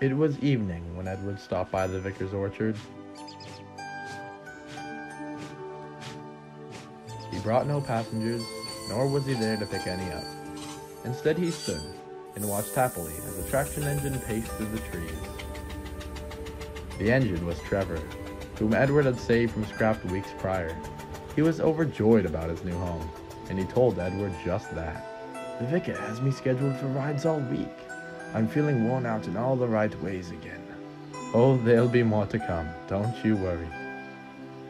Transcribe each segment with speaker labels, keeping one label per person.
Speaker 1: It was evening when Edward stopped by the vicar's orchard. He brought no passengers, nor was he there to pick any up. Instead, he stood and watched happily as the traction engine paced through the trees. The engine was Trevor, whom Edward had saved from scrapped weeks prior. He was overjoyed about his new home, and he told Edward just that.
Speaker 2: The vicar has me scheduled for rides all week. I'm feeling worn out in all the right ways again.
Speaker 1: Oh, there'll be more to come, don't you worry.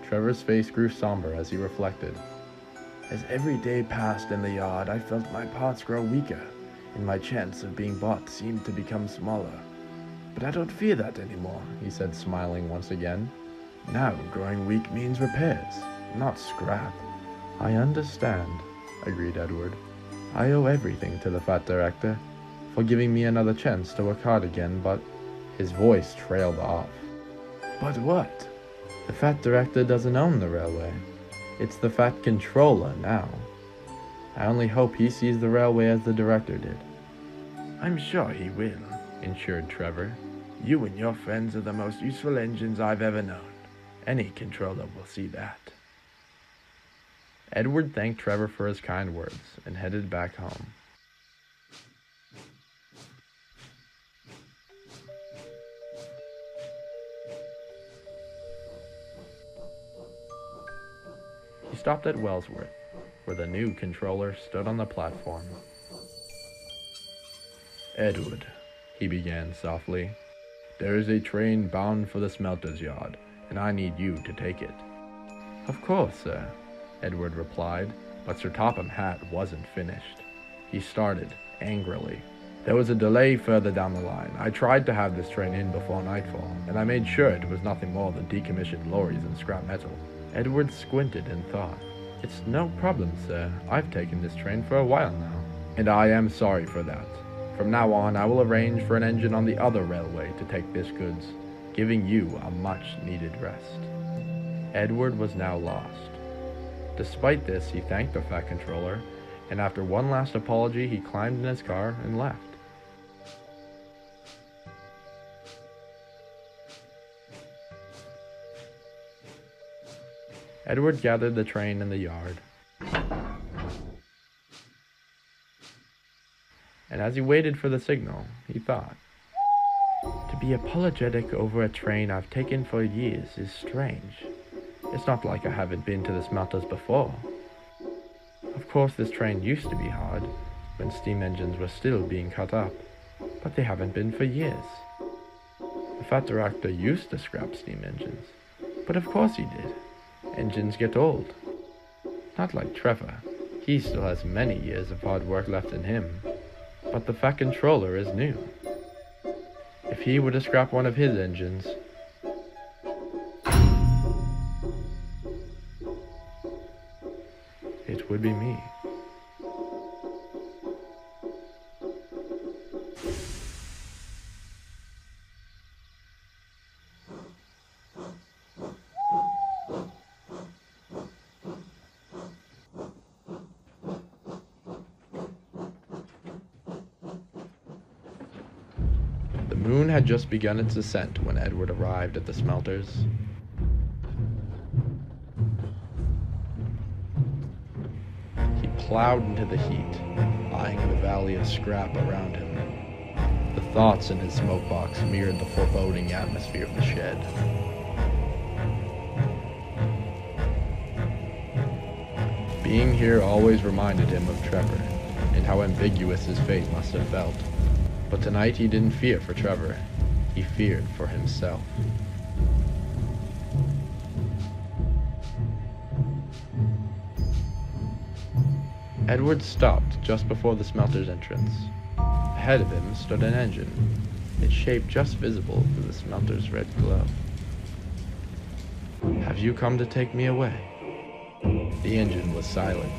Speaker 1: Trevor's face grew somber as he reflected.
Speaker 2: As every day passed in the yard, I felt my parts grow weaker, and my chance of being bought seemed to become smaller. But I don't fear that anymore, he said, smiling once again. Now, growing weak means repairs, not scrap.
Speaker 1: I understand, agreed Edward. I owe everything to the Fat Director for giving me another chance to work hard again, but his voice trailed off.
Speaker 2: But what?
Speaker 1: The Fat Director doesn't own the railway. It's the Fat Controller now. I only hope he sees the railway as the director did.
Speaker 2: I'm sure he will,
Speaker 1: assured Trevor.
Speaker 2: You and your friends are the most useful engines I've ever known. Any controller will see that.
Speaker 1: Edward thanked Trevor for his kind words and headed back home. Stopped at Wellsworth, where the new controller stood on the platform.
Speaker 3: Edward, he began softly, there is a train bound for the smelter's yard, and I need you to take it.
Speaker 1: Of course, sir, Edward replied, but Sir Topham Hatt wasn't finished. He started, angrily. There was a delay further down the line. I tried to have this train in before nightfall, and I made sure it was nothing more than decommissioned lorries and scrap metal. Edward squinted and thought. It's no problem, sir. I've taken this train for a while now. And I am sorry for that. From now on, I will arrange for an engine on the other railway to take this goods, giving you a much needed rest. Edward was now lost. Despite this, he thanked the Fat Controller, and after one last apology, he climbed in his car and left. Edward gathered the train in the yard. And as he waited for the signal, he thought, To be apologetic over a train I've taken for years is strange. It's not like I haven't been to the smelters before. Of course, this train used to be hard, when steam engines were still being cut up, but they haven't been for years. The Fat Director used to scrap steam engines, but of course he did. Engines get old. Not like Trevor. He still has many years of hard work left in him. But the Fat Controller is new. If he were to scrap one of his engines, it would be me. Moon had just begun its ascent when Edward arrived at the smelters. He plowed into the heat, eyeing the valley of scrap around him. The thoughts in his smokebox mirrored the foreboding atmosphere of the shed. Being here always reminded him of Trevor, and how ambiguous his fate must have felt. But tonight he didn't fear for Trevor. He feared for himself. Edward stopped just before the smelter's entrance. Ahead of him stood an engine, its shape just visible through the smelter's red glow. Have you come to take me away? The engine was silent.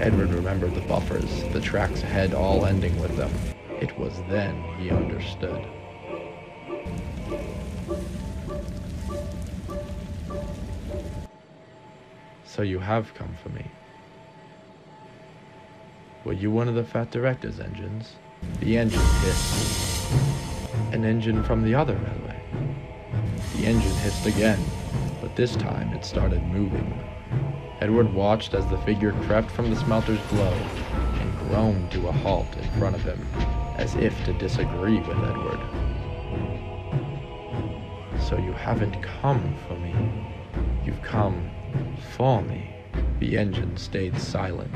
Speaker 1: Edward remembered the buffers, the tracks ahead all ending with them. It was then he understood. So you have come for me. Were you one of the Fat Director's engines? The engine hissed. an engine from the other railway. The engine hissed again, but this time it started moving. Edward watched as the figure crept from the smelter's glow and groaned to a halt in front of him, as if to disagree with Edward. So you haven't come for me. You've come for me. The engine stayed silent.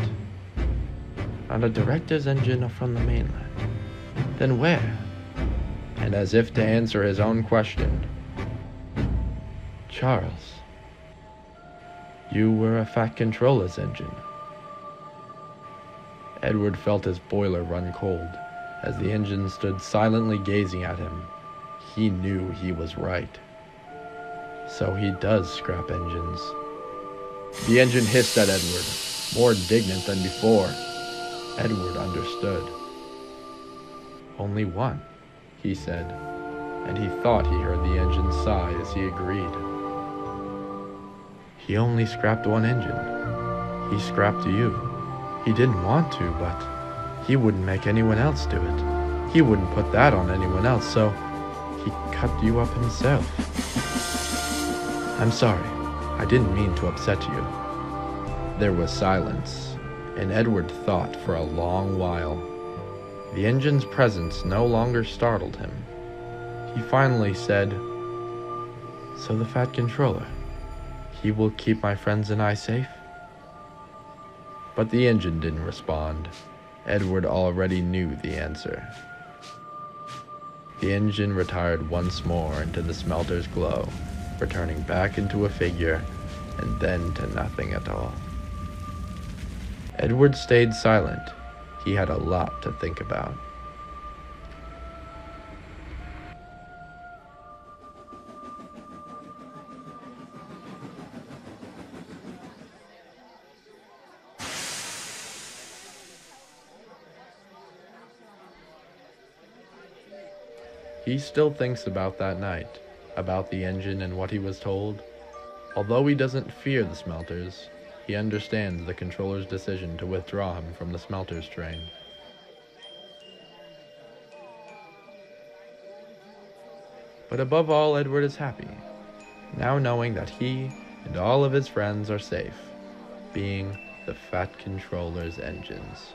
Speaker 1: And a director's engine from the mainland. Then where? And as if to answer his own question, Charles, you were a Fat Controller's engine. Edward felt his boiler run cold as the engine stood silently gazing at him. He knew he was right. So he does scrap engines. The engine hissed at Edward, more indignant than before. Edward understood. Only one, he said, and he thought he heard the engine sigh as he agreed. He only scrapped one engine. He scrapped you. He didn't want to, but he wouldn't make anyone else do it. He wouldn't put that on anyone else, so he cut you up himself. I'm sorry. I didn't mean to upset you. There was silence, and Edward thought for a long while. The engine's presence no longer startled him. He finally said, So the Fat Controller, he will keep my friends and I safe? But the engine didn't respond. Edward already knew the answer. The engine retired once more into the smelter's glow, returning back into a figure and then to nothing at all. Edward stayed silent. He had a lot to think about. He still thinks about that night, about the engine and what he was told. Although he doesn't fear the smelters, he understands the controller's decision to withdraw him from the smelters train. But above all, Edward is happy, now knowing that he and all of his friends are safe, being the Fat Controller's engines.